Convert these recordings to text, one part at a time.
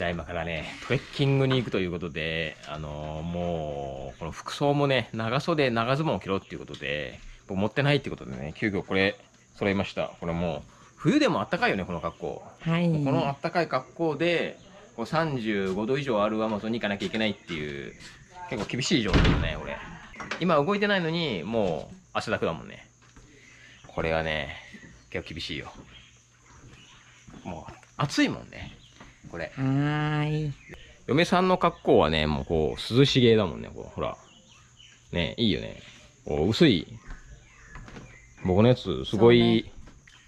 じゃあ今からね、トレッキングに行くということで、あのーもう、この服装もね、長袖、長ズボンを着ろっていうことで、僕持ってないってことでね、急遽これ、揃いました。これもう、冬でもあったかいよね、この格好。はい。このあったかい格好で、こう35度以上あるアマゾンに行かなきゃいけないっていう、結構厳しい状況だね、俺。今動いてないのに、もう汗だくだもんね。これはね、結構厳しいよ。もう、暑いもんね。これ。はーい。嫁さんの格好はね、もうこう、涼しげだもんね、こう、ほら。ね、いいよね。こう、薄い。僕のやつ、すごい、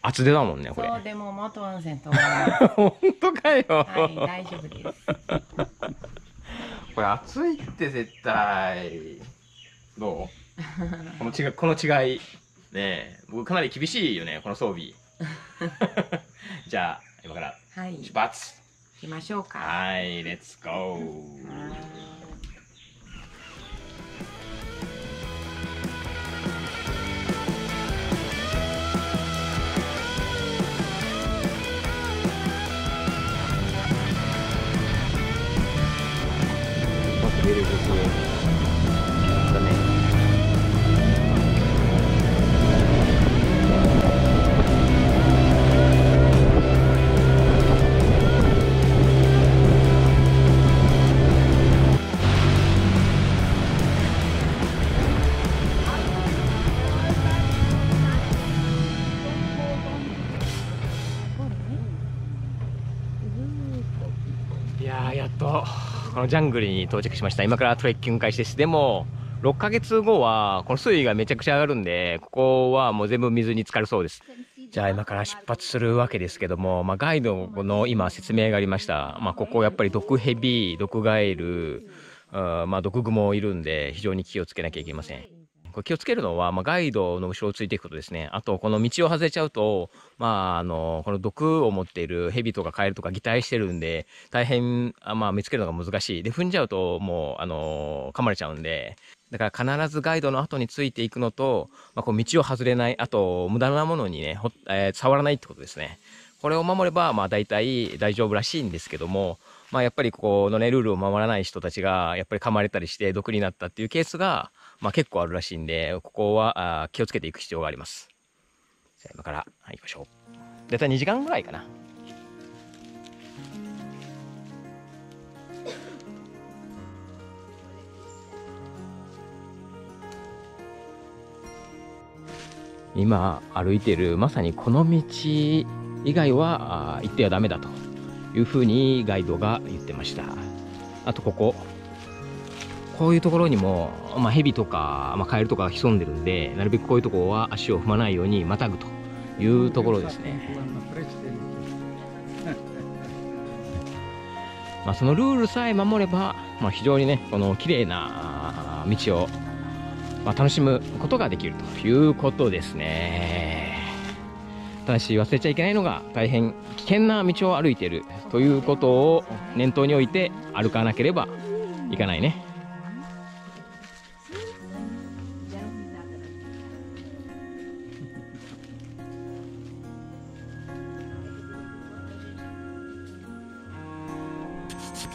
厚手だもんね、これ。そう、でも元温泉と思います。本当かよ。はい、大丈夫です。これ暑いって絶対。どう？この違い、この違い。ねえ、僕かなり厳しいよね、この装備。じゃあ、今からはい。出発。行きましょうか。はい、レッツゴー。出る動きのジャングルに到着しました。今からトレッキング開始です。でも6ヶ月後はこの水位がめちゃくちゃ上がるんでここはもう全部水に浸かるそうです。じゃあ今から出発するわけですけども、まあ、ガイドの今説明がありました、まあ、ここやっぱり毒ヘビ毒ガエルあまあ毒グモいるんで非常に気をつけなきゃいけません。これ気をつけるのは、まあ、ガイドの後ろをついていくことですね。あと、この道を外れちゃうと、まあ、あの、この毒を持っているヘビとかカエルとか擬態してるんで、大変、あまあ、見つけるのが難しい。で、踏んじゃうと、もう、あの、噛まれちゃうんで、だから必ずガイドの後についていくのと、まあ、こう道を外れない、あと、無駄なものにね、えー触らないってことですね。これを守れば、まあ、大体大丈夫らしいんですけども、まあ、やっぱりこのね、ルールを守らない人たちが、やっぱり噛まれたりして毒になったっていうケースが、まあ、結構あるらしいんで、ここはあ気をつけていく必要があります。じゃあ今から、い、行きましょう。だいたい2時間ぐらいかな。今歩いてるまさにこの道以外は行ってはダメだというふうにガイドが言ってました。あとここ。こういうところにも、まあ、ヘビとか、まあ、カエルとか潜んでるんでなるべくこういうところは足を踏まないようにまたぐというところですね、まあ、そのルールさえ守れば、まあ、非常にねこの綺麗な道を、まあ、楽しむことができるということですね。ただし忘れちゃいけないのが大変危険な道を歩いているということを念頭に置いて歩かなければいかないね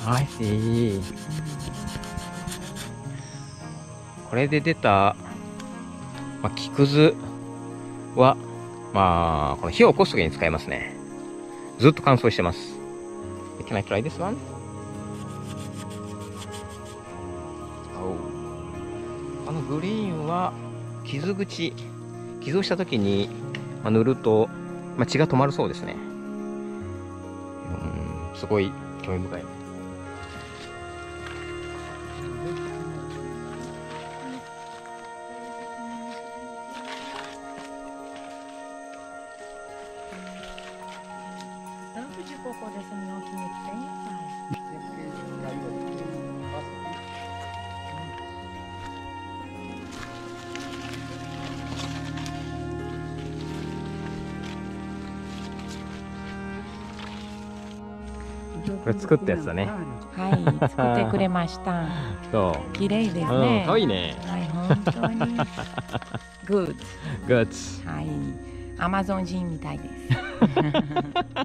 はい、いい。これで出た、まあ、木くずは、まあ、この火を起こすときに使えますね。ずっと乾燥してます。Can I try this one? Oh. このグリーンは、傷口、傷をしたときに、まあ、塗ると、まあ、血が止まるそうですね。うん、すごい興味深い。ここですね、お気に入りこれ作ったやつだね。はい、作ってくれました。そう。綺麗ですうん、ね。かわいいね。はい、本当に。Good。Good. はい。アマゾン人みたいで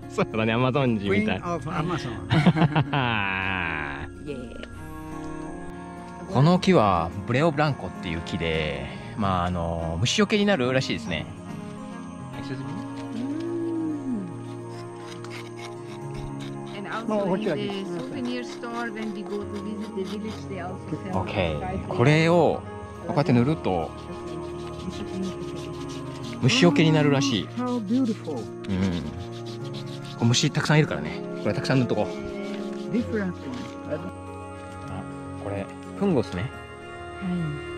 す。そうだね、アマゾン人みたい。この木はブレオブランコっていう木で、まああの虫除けになるらしいですね。こ,こ,こ,こ,これをこうやって塗ると虫除けになるらしい.うん。虫たくさんいるからね。これたくさん塗っとこう。Different one. これフンゴスね。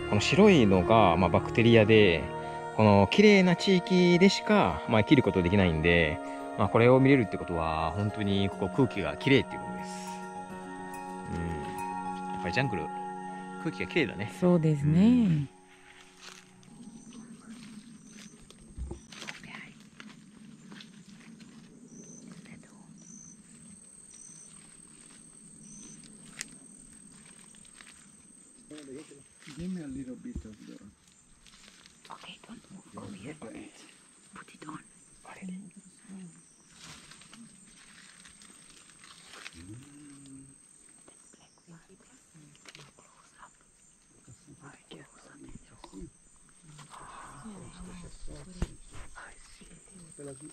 この白いのが、まあ、バクテリアでこの綺麗な地域でしか、まあ、生きることできないんで、まあ、これを見れるってことは本当にここ空気が綺麗っていうことです。うん。やっぱりジャングル空気が綺麗だね。そうですね。Give me a little bit of the. Okay, don't move. Go here. Put it on.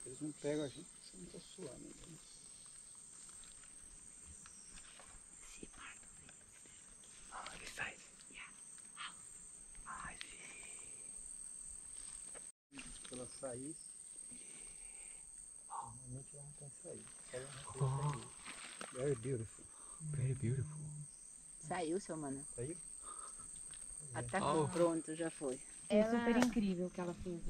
Eles não pegam a gente, você não está suando. Né? Sair. Normalmente ela não tem saída. Ela saída. Very beautiful. Very beautiful Saiu, seu mano. Saiu? Tá Oh. pronto, já foi. É super incrível o que ela fez.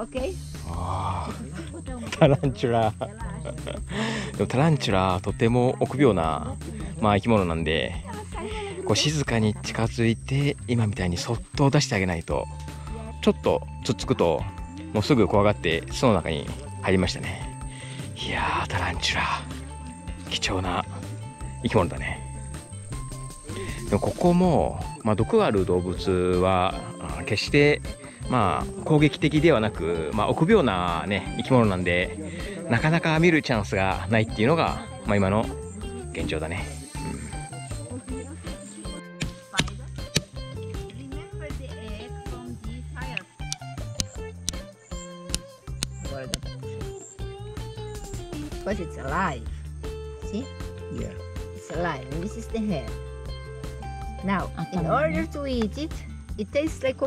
Ok? あータランチュラでもタランチュラとても臆病な、まあ、生き物なんでこう静かに近づいて今みたいにそっと出してあげないとちょっとつっつくともうすぐ怖がって巣の中に入りましたね。いやタランチュラ。貴重な生き物だね。でもここも、まあ、毒ある動物は決してまあ攻撃的ではなく、まあ、臆病な、ね、生き物なんでなかなか見るチャンスがないっていうのが、まあ、今の現状だね、Because it's alive. See? Yeah. It's alive. And this is the hair. Now, in order to eat it, It tastes like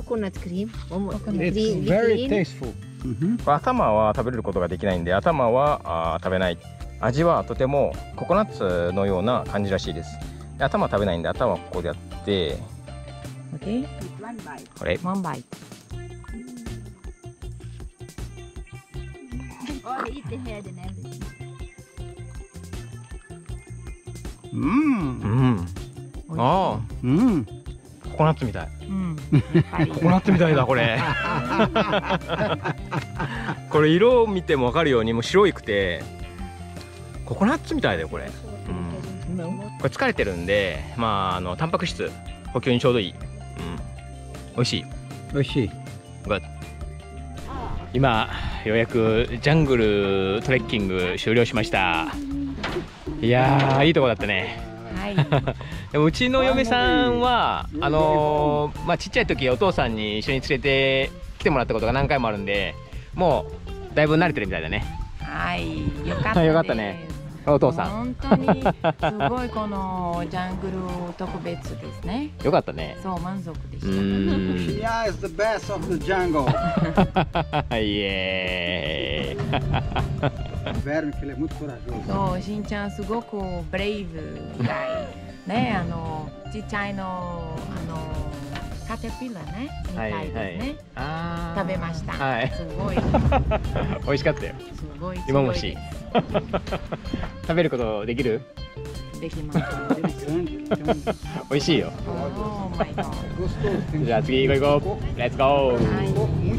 ム頭は食べることができないんで頭はあ食べない。味はとてもココナッツのような感じらしいです。頭は食べないんで頭はここでやって、1杯ココナッツみたいココナッツみたいだこれ。これ色を見ても分かるようにもう白いくてココナッツみたいだよこれ、うん.これ疲れてるんでまああのタンパク質補給にちょうどいい、うん、美味しい。Oishi. 今ようやくジャングルトレッキング終了しました。いやーいいとこだったね。はい。でもうちの嫁さんはあのーまあちっちゃい時お父さんに一緒に連れて来てもらったことが何回もあるんでもうだいぶ慣れてるみたいだねはい。よかった。よかったねお父さん。本当にすごいこの ジャングル特別ですね。よかったね。そう満足でうした。ーん。Shia is the best of the jungle. イエーイ.そうしんちゃんすごくブレイブね。あのちっちゃいのあのカテピラね。みたいですね。あー。食べました。はい。すごい。美味しかったよ。すごい今もし 食べることできる？できます。Um 美味しいよじゃあ次行こう行こう。レッツゴー。はい